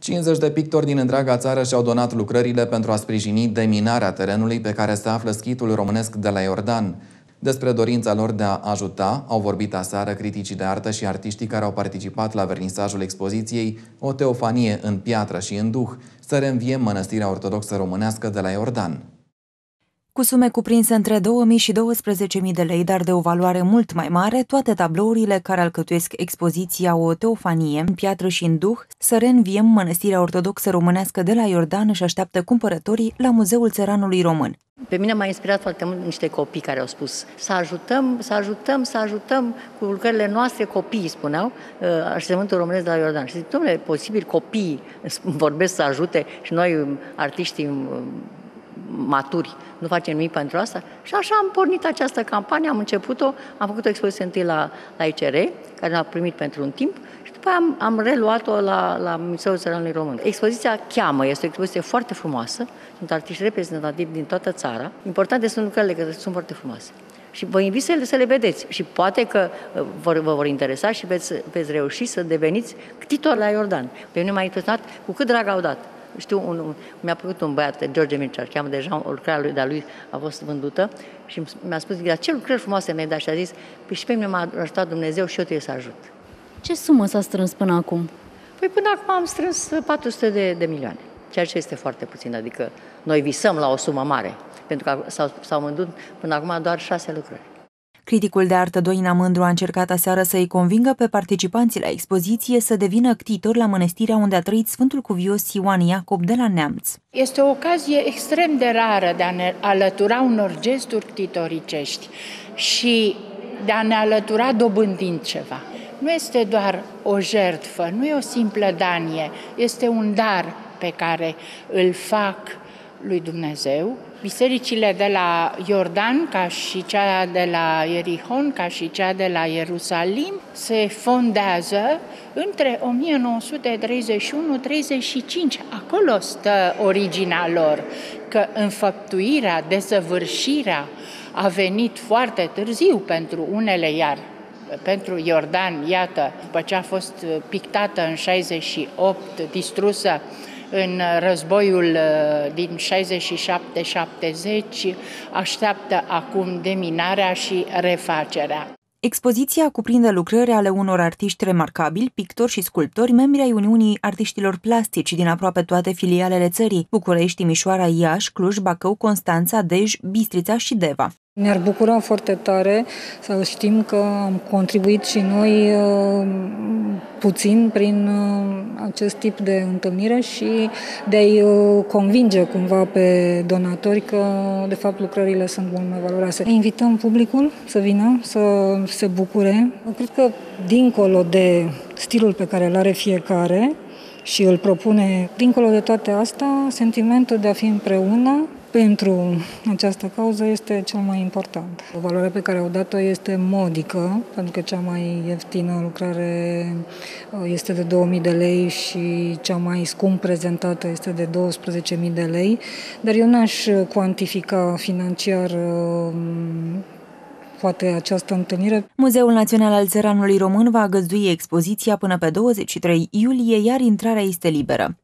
50 de pictori din întreaga țară și-au donat lucrările pentru a sprijini deminarea terenului pe care se află schitul românesc de la Iordan. Despre dorința lor de a ajuta au vorbit aseară criticii de artă și artiștii care au participat la vernisajul expoziției O teofanie în piatră și în duh, să reînviem mănăstirea ortodoxă românească de la Iordan. Cu sume cuprinse între 2.000 și 12.000 de lei, dar de o valoare mult mai mare, toate tablourile care alcătuiesc expoziția O Teofanie în piatră și în duh să reînviem mănăstirea ortodoxă românească de la Iordan își așteaptă cumpărătorii la Muzeul Țăranului Român. Pe mine m-a inspirat foarte mult niște copii care au spus să ajutăm, să ajutăm, să ajutăm cu lucrările noastre, copiii spuneau, uh, așezământul românesc de la Iordan. Și zic, domnule, posibil copiii vorbesc să ajute și noi, artiștii maturi, nu facem nimic pentru asta. Și așa am pornit această campanie, am început-o, am făcut o expoziție întâi la, la ICR, care ne-a primit pentru un timp, și după aia am, am reluat-o la, la Muzeul Țăranului Român. Expoziția cheamă, este o expoziție foarte frumoasă, sunt artiști reprezentativi din toată țara. Importante sunt lucrările, că sunt foarte frumoase. Și vă invit să le, să le vedeți și poate că uh, vă, vă vor interesa și veți, veți reuși să deveniți ctitor la Iordan. Pe mine m-a impresionat cu cât drag au dat. Știu, un, mi-a plăcut un băiat, George Mircea, cheamă deja, o lucrare lui, de lui a fost vândută și mi-a spus, dar ce lucrări frumoase ne-ai dat? Și a zis, păi și pe mine m-a ajutat Dumnezeu și eu trebuie să ajut. Ce sumă s-a strâns până acum? Păi până acum am strâns 400 de, de milioane, ceea ce este foarte puțin, adică noi visăm la o sumă mare, pentru că s-au, s-au vândut până acum doar șase lucrări. Criticul de artă Doina Mândru a încercat aseară să-i convingă pe participanții la expoziție să devină ctitori la mănăstirea unde a trăit Sfântul Cuvios Ioan Iacob de la Neamț. Este o ocazie extrem de rară de a ne alătura unor gesturi ctitoricești și de a ne alătura dobândind ceva. Nu este doar o jertfă, nu e o simplă danie, este un dar pe care îl fac lui Dumnezeu. Bisericile de la Iordan, ca și cea de la Ierihon, ca și cea de la Ierusalim, se fondează între 1931-35. Acolo stă originea lor, că înfăptuirea, desăvârșirea a venit foarte târziu pentru unele, iar pentru Iordan, iată, după ce a fost pictată în 68, distrusă în războiul uh, din 67-70 așteaptă acum deminarea și refacerea. Expoziția cuprinde lucrări ale unor artiști remarcabili, pictori și sculptori, membri ai Uniunii Artiștilor Plastici din aproape toate filialele țării, București, Timișoara, Iași, Cluj, Bacău, Constanța, Dej, Bistrița și Deva. Ne-ar bucura foarte tare să știm că am contribuit și noi uh, puțin prin uh, acest tip de întâlnire și de a-i uh, convinge cumva pe donatori că de fapt lucrările sunt mult mai valoroase. Invităm publicul să vină, să se bucure. Cred că dincolo de stilul pe care îl are fiecare, și îl propune, dincolo de toate astea, sentimentul de a fi împreună, pentru această cauză este cel mai important. Valoarea pe care au dat-o este modică, pentru că cea mai ieftină lucrare uh, este de 2000 de lei și cea mai scump prezentată este de 12.000 de lei, dar eu n-aș cuantifica financiar uh, poate această întâlnire. Muzeul Național al Țăranului Român va găzdui expoziția până pe 23 iulie, iar intrarea este liberă.